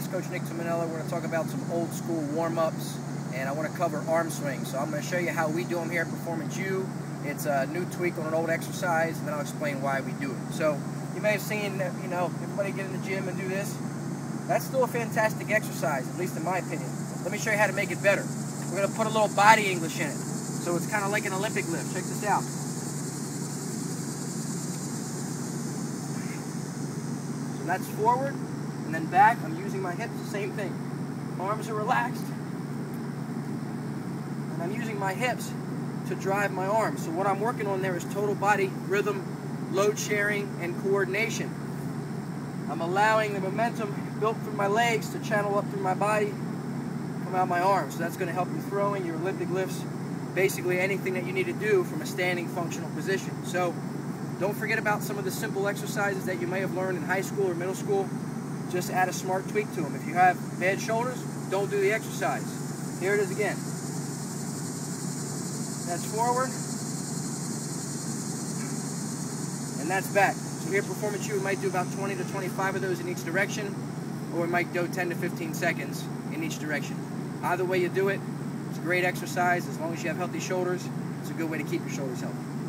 it's Coach Nick Tumminello. We're going to talk about some old school warm-ups, and I want to cover arm swings. So I'm going to show you how we do them here at Performance U. It's a new tweak on an old exercise, and then I'll explain why we do it. So you may have seen, you know, everybody get in the gym and do this. That's still a fantastic exercise, at least in my opinion. Let me show you how to make it better. We're going to put a little body English in it. So it's kind of like an Olympic lift. Check this out. So that's forward and then back. I'm using my hips, the same thing. Arms are relaxed. And I'm using my hips to drive my arms. So what I'm working on there is total body rhythm, load sharing, and coordination. I'm allowing the momentum built through my legs to channel up through my body, come out my arms. So that's going to help you throwing your Olympic lifts, basically anything that you need to do from a standing functional position. So don't forget about some of the simple exercises that you may have learned in high school or middle school. Just add a smart tweak to them. If you have bad shoulders, don't do the exercise. Here it is again. That's forward. And that's back. So here Performance U, might do about 20 to 25 of those in each direction, or we might go 10 to 15 seconds in each direction. Either way you do it, it's a great exercise. As long as you have healthy shoulders, it's a good way to keep your shoulders healthy.